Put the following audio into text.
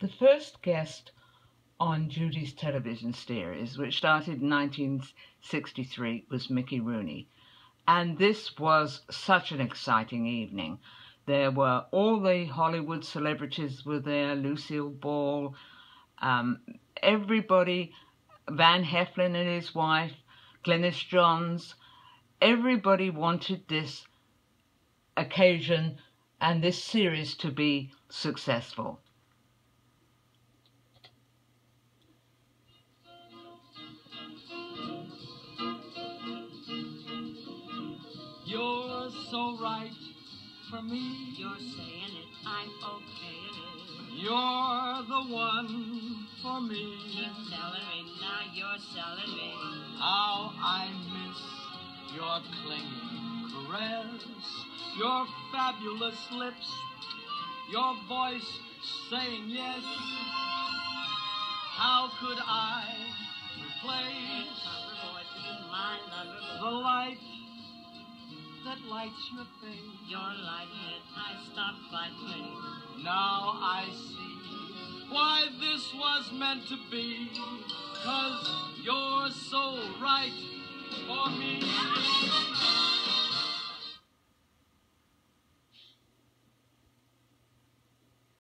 The first guest on Judy's television series, which started in 1963, was Mickey Rooney. And this was such an exciting evening. There were all the Hollywood celebrities were there, Lucille Ball, um, everybody, Van Heflin and his wife, Glynis Johns, everybody wanted this occasion and this series to be successful. You're so right for me. You're saying it, I'm okay it. You're the one for me. Keep telling me, now you're selling me. How I miss your clinging caress, your fabulous lips, your voice saying yes. How could I replace the light that lights your face? You're lighting it, I stopped by fighting. Now I see why this was meant to be. Cause you're so right for me.